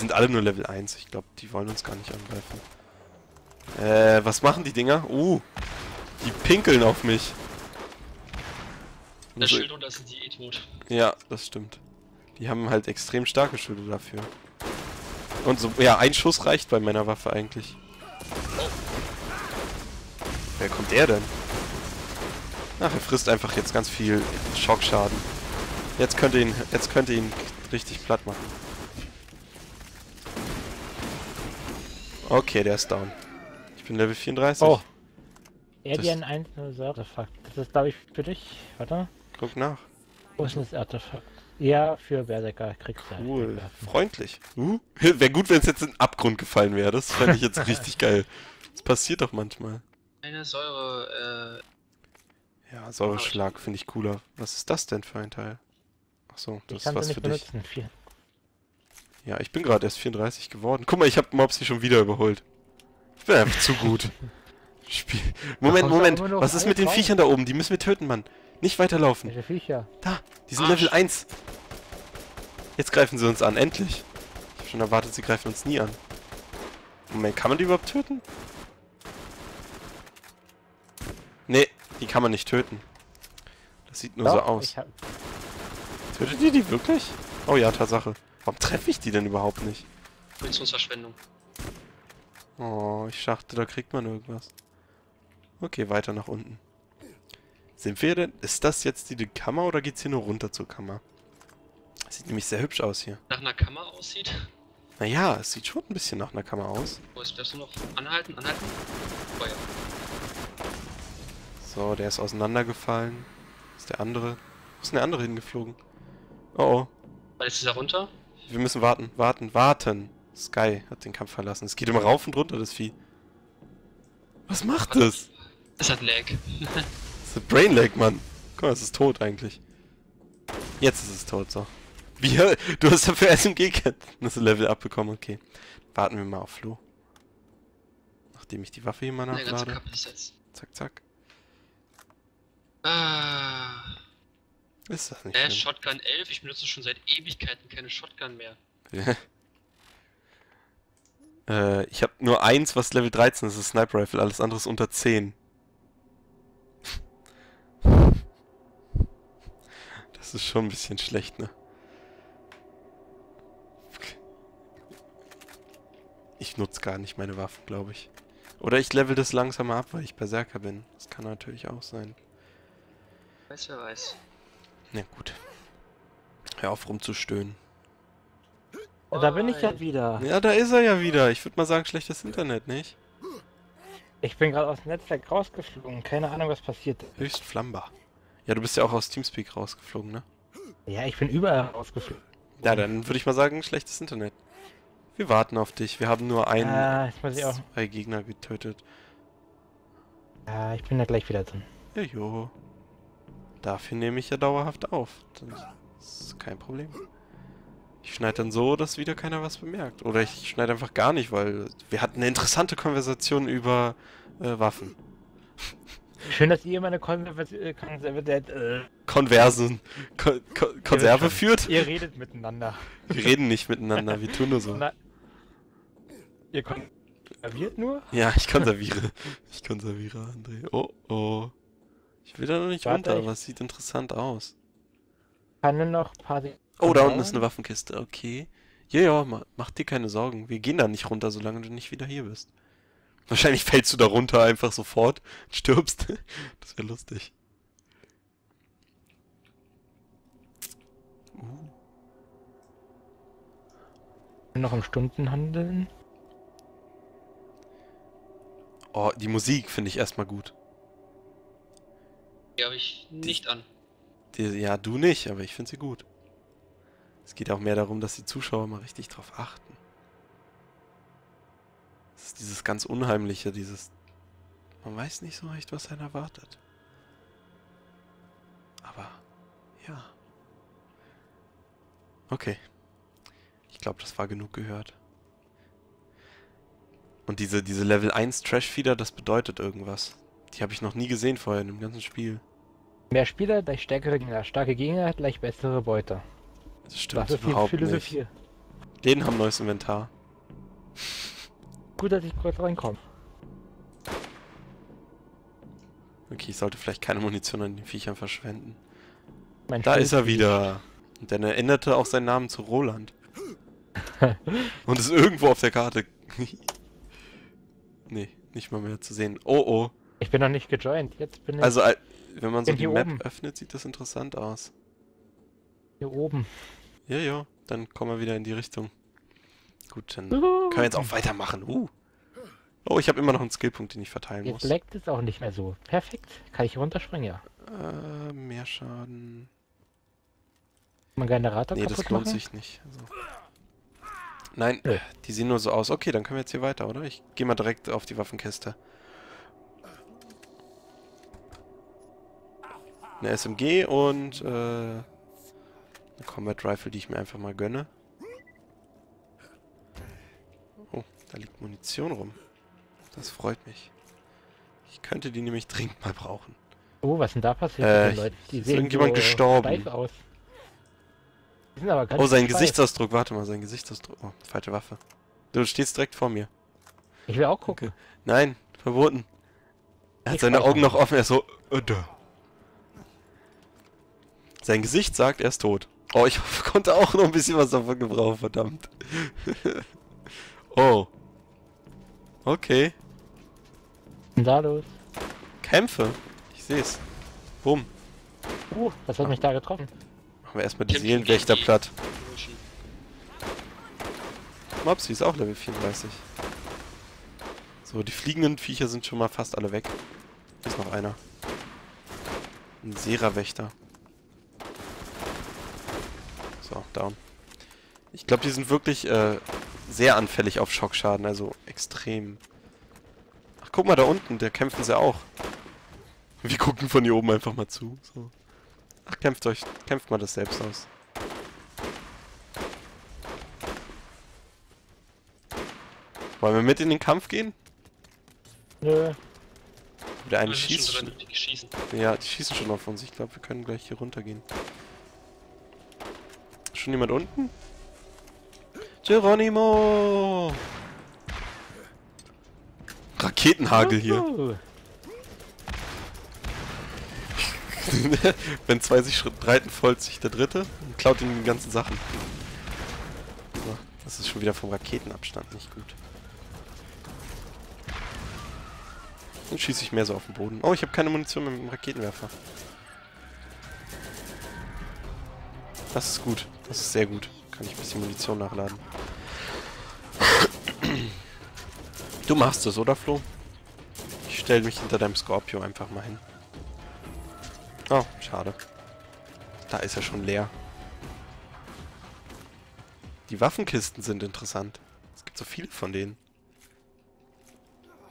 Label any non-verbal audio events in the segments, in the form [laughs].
sind alle nur Level 1. Ich glaube, die wollen uns gar nicht angreifen. Äh, was machen die Dinger? Uh, die pinkeln auf mich. Das Also- Schild und das sind die eh tot. Ja, das stimmt. Die haben halt extrem starke Schilde dafür. Und so, ja, ein Schuss reicht bei meiner Waffe eigentlich. Wer kommt der denn? Ach, er frisst einfach jetzt ganz viel Schockschaden. Jetzt könnte ihn, jetzt könnte ihn richtig platt machen. Okay, der ist down. Ich bin Level 34. Oh. Das- Alien 1 Artefakt. Das ist, glaube ich, für dich. Warte. Guck nach. Wo ist denn das Artefakt? Ja, für Berserker kriegst du. Cool. Freundlich. Uh, [laughs] wäre gut, wenn es jetzt in den Abgrund gefallen wäre. Das fände ich jetzt [laughs] richtig geil. Das passiert doch manchmal. Eine Säure, Ja, Säureschlag finde ich cooler. Was ist das denn für ein Teil? Achso, Ich das ist kann sie was nicht für dich. benutzen. Viel. Ja, ich bin gerade erst 34 geworden. Guck mal, ich habe Mopsy schon wieder überholt. Ich bin einfach zu gut. [laughs] Spiel. Moment, Moment. Was ist mit den Viechern da oben? Die müssen wir töten, Mann. Nicht weiterlaufen. Welche Viecher? Da, die sind. Level 1. Jetzt greifen sie uns an, endlich. Ich habe schon erwartet, sie greifen uns nie an. Moment, kann man die überhaupt töten? Nee, die kann man nicht töten. Das sieht nur so Doch, aus. Ich hab, Tötet ihr die wirklich? Oh ja, Tatsache. Warum treffe ich die denn überhaupt nicht? Munitionsverschwendung. Oh, ich dachte, da kriegt man irgendwas. Okay, weiter nach unten. Sind wir denn... Ist das jetzt die Kammer oder geht's hier nur runter zur Kammer? Sieht nämlich sehr hübsch aus hier. Nach einer Kammer aussieht. Naja, es sieht schon ein bisschen nach einer Kammer aus. Wo ist das nur noch? Anhalten, anhalten. Oh ja. So, der ist auseinandergefallen. Ist der andere? Wo ist denn der andere hingeflogen? Oh oh. Weil ist er runter. Wir müssen warten, warten, warten. Sky hat den Kampf verlassen. Es geht immer rauf und runter, das Vieh. Was macht das? Es hat Lag. Das ist ein Brain Lag, Mann. Guck mal, es ist tot eigentlich. Jetzt ist es tot, so. Wie, du hast dafür SMG-Kenntnisse Level abbekommen, okay. Warten wir mal auf Flo. Nachdem ich die Waffe hier mal nachlade. Zack, zack. Ah. Ist das nicht Äh, schlimm? Shotgun 11. Ich benutze schon seit Ewigkeiten keine Shotgun mehr. [laughs] äh, ich habe nur eins, was Level 13 ist, das ist Sniper Rifle, alles andere ist unter 10. [laughs] Das ist schon ein bisschen schlecht, ne? Ich nutze gar nicht meine Waffen, glaube ich. Oder ich level das langsamer ab, weil ich Berserker bin. Das kann natürlich auch sein. Weiß wer weiß. Na gut. Hör auf rumzustöhnen. Ja, da bin ich ja wieder. Ja, da ist er ja wieder. Ich würde mal sagen, schlechtes Internet, nicht? Ich bin gerade aus dem Netzwerk rausgeflogen. Keine Ahnung, was passiert. ist. Höchst flammbar. Ja, du bist ja auch aus Teamspeak rausgeflogen, ne? Ja, ich bin überall rausgeflogen. Ja, dann würde ich mal sagen, schlechtes Internet. Wir warten auf dich. Wir haben nur einen, Ah, zwei Gegner getötet. Ja, ich bin da gleich wieder drin. Ja, jo. Dafür nehme ich ja dauerhaft auf. Das ist kein Problem. Ich schneide dann so, dass wieder keiner was bemerkt. Oder ich schneide einfach gar nicht, weil wir hatten eine interessante Konversation über äh, Waffen. Schön, dass ihr meine Konservative. Konservative äh, Konversen. Kon Kon Konserve führt? ihr redet miteinander. Wir reden nicht miteinander, wir tun nur so. Na, ihr konserviert nur? Ja, ich konserviere. Ich konserviere, André. Oh, oh. Ich will da noch nicht Warte, runter, ich- aber es sieht interessant aus. Kann nur noch ein paar. Sekunden Oh, da unten ist eine Waffenkiste, okay. Ja, ja, ma mach dir keine Sorgen. Wir gehen da nicht runter, solange du nicht wieder hier bist. Wahrscheinlich fällst du da runter einfach sofort, [laughs] stirbst. Das wäre lustig. Uh, Noch im Stundenhandeln. Oh, die Musik finde ich erstmal gut. Ich nicht an. Die, ja, du nicht, aber ich finde sie gut. Es geht auch mehr darum, dass die Zuschauer mal richtig drauf achten. Es ist dieses ganz Unheimliche, dieses... Man weiß nicht so recht, was einen erwartet. Aber, ja. Okay. Ich glaube, das war genug gehört. Und diese, diese Level 1 Trash-Feeder, das bedeutet irgendwas. Die habe ich noch nie gesehen vorher in dem ganzen Spiel. Mehr Spieler, gleich stärkere Gegner. Starke Gegner, gleich bessere Beute. Das stimmt Dafür viel überhaupt Philosophie. nicht. Läden haben neues Inventar. Gut, dass ich kurz reinkomme. Okay, ich sollte vielleicht keine Munition an den Viechern verschwenden. Mein Da ist er wieder. Und dann änderte auch seinen Namen zu Roland. [laughs] Und ist irgendwo auf der Karte. [laughs] nee, nicht mal mehr zu sehen. Oh oh. Ich bin noch nicht gejoint. Jetzt bin ich Also, äh, wenn man so die Map oben. öffnet, sieht das interessant aus. hier oben. Ja, ja, dann kommen wir wieder in die Richtung. Gut, dann können wir jetzt auch weitermachen. Uh. Oh, ich habe immer noch einen Skillpunkt, den ich verteilen Jetzt muss. leckt es auch nicht mehr so. Perfekt. Kann ich runterspringen, ja. Äh, mehr Schaden. Mein Generator Nee, das lohnt machen? sich nicht. Also. Nein, Nö. die sehen nur so aus. Okay, dann können wir jetzt hier weiter, oder? Ich gehe mal direkt auf die Waffenkiste. Eine SMG und äh, eine Combat Rifle, die ich mir einfach mal gönne. Oh, da liegt Munition rum. Das freut mich. Ich könnte die nämlich dringend mal brauchen. Oh, was denn da passiert Äh, mit den Leuten? Die sehen irgendjemand so gestorben? aus. Die sind aber ganz Oh, sein steif. Gesichtsausdruck. Warte mal, sein Gesichtsausdruck. Oh, falsche Waffe. Du stehst direkt vor mir. Ich will auch gucken. Nein, verboten. Er hat Ich seine Augen noch offen, er ist so. Äh, da. Sein Gesicht sagt, er ist tot. Oh, ich [laughs] konnte auch noch ein bisschen was davon gebrauchen, verdammt. [laughs] oh. Okay. Was ist denn da los? Kämpfe. Ich seh's. Bumm. Uh, was hat mich da getroffen? Machen wir erstmal die Kämpfen Seelenwächter platt. Mopsy ist auch Level 34. So, die fliegenden Viecher sind schon mal fast alle weg. Hier ist noch einer. Ein Sera-Wächter. So, down. Ich glaube, die sind wirklich äh, sehr anfällig auf Schockschaden, also extrem. Ach, guck mal da unten, da kämpfen sie auch. Wir gucken von hier oben einfach mal zu. So. Ach, kämpft euch, kämpft mal das selbst aus. Wollen wir mit in den Kampf gehen? Nö. Der eine schießt schon. Ja, die schießen schon auf uns. Ich glaube, wir können gleich hier runtergehen. Schon jemand unten? Geronimo! Raketenhagel hier. Uhu. [laughs] Wenn zwei sich schritt- breiten, folgt sich der dritte und klaut ihm die ganzen Sachen. So, das ist schon wieder vom Raketenabstand nicht gut. Dann schieße ich mehr so auf den Boden. Oh, ich habe keine Munition mit dem Raketenwerfer. Das ist gut. Das ist sehr gut. Kann ich ein bisschen Munition nachladen. Du machst es, oder Flo? Ich stelle mich hinter deinem Scorpio einfach mal hin. Oh, schade. Da ist er schon leer. Die Waffenkisten sind interessant. Es gibt so viele von denen.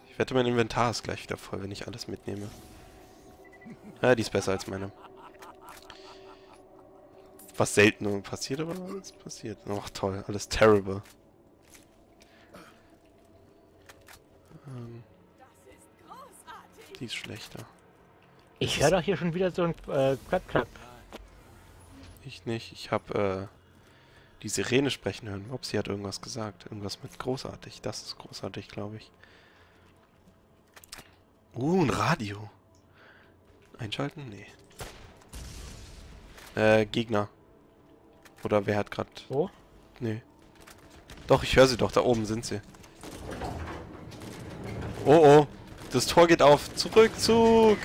Ich wette, mein Inventar ist gleich wieder voll, wenn ich alles mitnehme. Ja, die ist besser als meine. Was selten passiert, aber alles passiert. Ach toll, alles terrible. Ähm, die ist schlechter. Ich höre doch hier schon wieder so ein äh, Klapp, Klapp. Ich nicht. Ich habe äh, die Sirene sprechen hören. Ob sie hat irgendwas gesagt. Irgendwas mit großartig. Das ist großartig, glaube ich. Uh, ein Radio. Einschalten? Nee. Äh, Gegner. Oder wer hat gerade... Wo? Nee. Doch, ich höre sie doch. Da oben sind sie. Oh, oh. Das Tor geht auf. Zurückzug.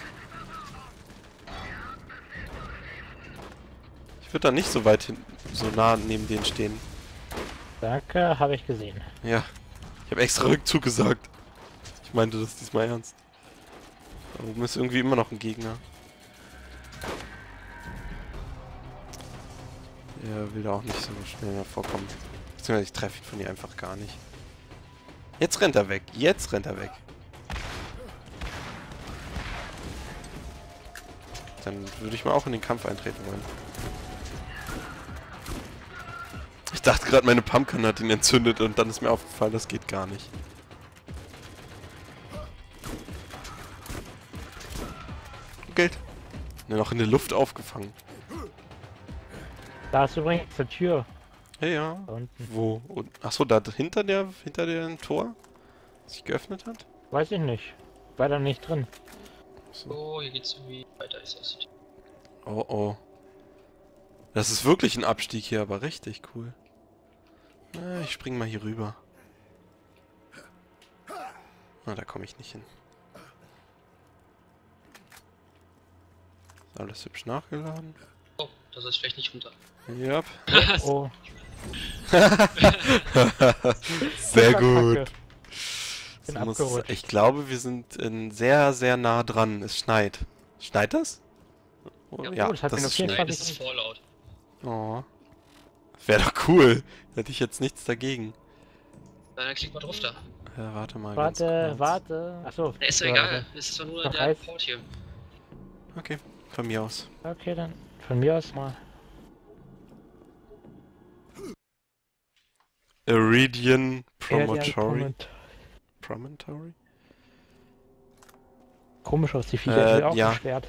Ich würde da nicht so weit hin, so nah neben denen stehen. Danke, habe ich gesehen. Ja. Ich habe extra Rückzug gesagt. Ich meinte das diesmal ernst. Da oben ist irgendwie immer noch ein Gegner. Er will da auch nicht so schnell mehr vorkommen. Beziehungsweise ich treffe ihn von hier einfach gar nicht. Jetzt rennt er weg. Jetzt rennt er weg. Dann würde ich mal auch in den Kampf eintreten wollen. Ich dachte gerade, meine Pumpkin hat ihn entzündet und dann ist mir aufgefallen, das geht gar nicht. Geld. Noch in der Luft aufgefangen. Da ist übrigens eine Tür. Ja, ja. Da unten. Wo? Achso, da hinter der, hinter dem Tor? Das sich geöffnet hat? Weiß ich nicht. War da nicht drin. So. Oh, hier geht's irgendwie weiter, es aussieht. Oh oh. Das ist wirklich ein Abstieg hier, aber richtig cool. Na, ich spring mal hier rüber. Na, da komme ich nicht hin. Ist alles hübsch nachgeladen. Da soll ich vielleicht nicht runter. Ja. [laughs] Oh, [laughs] Sehr gut. Das muss- ich glaube, wir sind in sehr, sehr nah dran. Es schneit. Schneit das? Oh, Ja, ja, oh, das hat das ist 24 das ist Fallout. Oh. Wäre doch cool. Hätte ich jetzt nichts dagegen. Dann klick mal drauf da. Ja, warte mal. warte, warte. Achso. Ist doch egal. Es ist doch nur der eins? Port hier. Okay, von mir aus. Okay, dann von mir aus mal. Iridian Promontory. Promontory? Komisch aus, die Viecher Äh, auch ja. beschwert.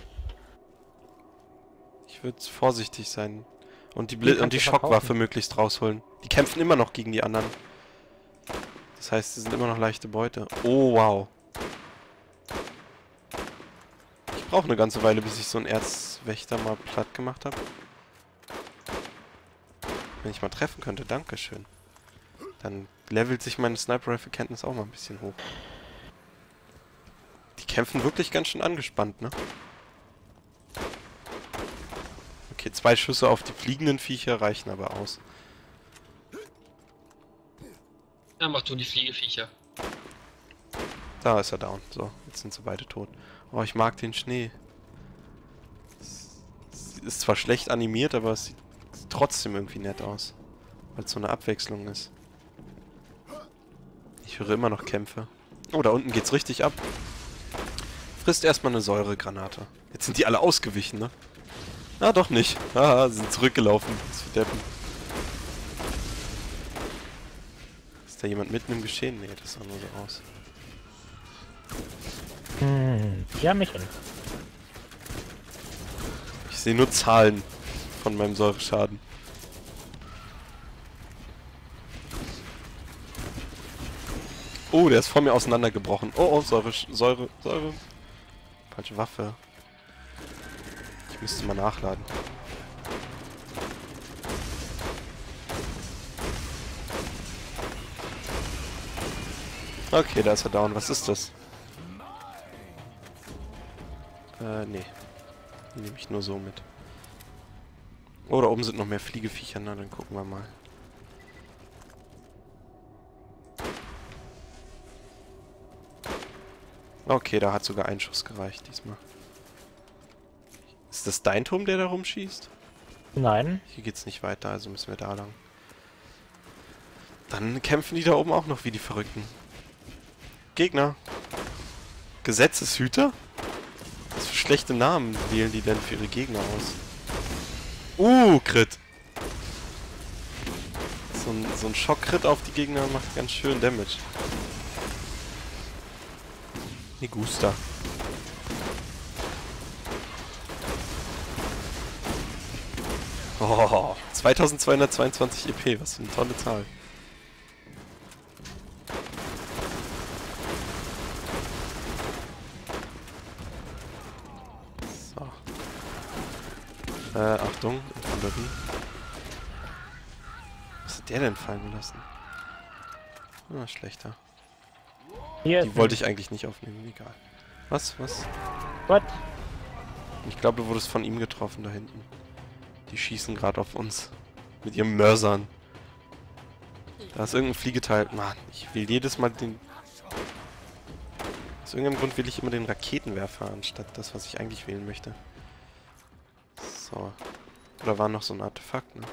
Ich würde vorsichtig sein. Und die, kannst und die Schockwaffe möglichst rausholen. Die kämpfen immer noch gegen die anderen. Das heißt, sie sind immer noch leichte Beute. Oh, wow. Brauche eine ganze Weile, bis ich so einen Erzwächter mal platt gemacht habe. Wenn ich mal treffen könnte, dankeschön. Dann levelt sich meine Sniper-Rifle-Kenntnis auch mal ein bisschen hoch. Die kämpfen wirklich ganz schön angespannt, ne? Okay, zwei Schüsse auf die fliegenden Viecher reichen aber aus. Ja, mach du die Fliegeviecher. Da ist er down. So, jetzt sind sie beide tot. Oh, ich mag den Schnee. Es ist zwar schlecht animiert, aber es sieht trotzdem irgendwie nett aus. Weil es so eine Abwechslung ist. Ich höre immer noch Kämpfe. Oh, da unten geht's richtig ab. Frisst erstmal eine Säuregranate. Jetzt sind die alle ausgewichen, ne? Ah, doch nicht. Haha, sind zurückgelaufen. Das ist Deppen. Ist da jemand mitten im Geschehen? Nee, das sah nur so aus. Hm, ja, Michael. Ich sehe nur Zahlen von meinem Säureschaden. Oh, der ist vor mir auseinandergebrochen. Oh, oh, Säure, Säure, Säure. Falsche Waffe. Ich müsste mal nachladen. Okay, da ist er down. Was ist das? Äh, nee. Die nehme ich nur so mit. Oh, da oben sind noch mehr Fliegeviecher. Na, dann gucken wir mal. Okay, da hat sogar ein Schuss gereicht diesmal. Ist das dein Turm, der da rumschießt? Nein. Hier geht's nicht weiter, also müssen wir da lang. Dann kämpfen die da oben auch noch wie die Verrückten. Gegner. Gesetzeshüter? Was für schlechte Namen wählen die denn für ihre Gegner aus? Uh, Crit. So ein, so ein Schock-Crit auf die Gegner macht ganz schön Damage. Die Gusta. Oh, 2222 EP, was für eine tolle Zahl. So. Äh, Achtung, Infanterie. Was hat der denn fallen lassen? Ah, schlechter. Hier Die wollte ich eigentlich nicht aufnehmen, egal. Was, was? What? Ich glaube, du wurdest von ihm getroffen da hinten. Die schießen gerade auf uns. Mit ihren Mörsern. Da ist irgendein Fliegeteil. Mann, ich will jedes Mal den... Aus irgendeinem Grund will ich immer den Raketenwerfer, anstatt das, was ich eigentlich wählen möchte. So. Oder war noch so ein Artefakt, ne?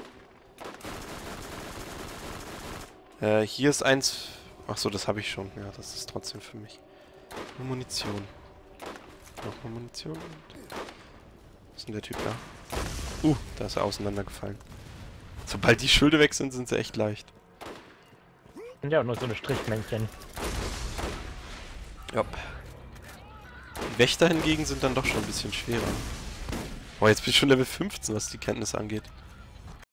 Äh, hier ist eins... Achso, das habe ich schon. Ja, das ist trotzdem für mich. Nur Munition. Nochmal Munition. Was ist denn der Typ da? Uh, da ist er auseinandergefallen. Sobald die Schilde weg sind, sind sie echt leicht. Sind ja auch nur so eine Strichmännchen. Ja. Die Wächter hingegen sind dann doch schon ein bisschen schwerer. Boah, jetzt bin ich schon Level 15, was die Kenntnis angeht.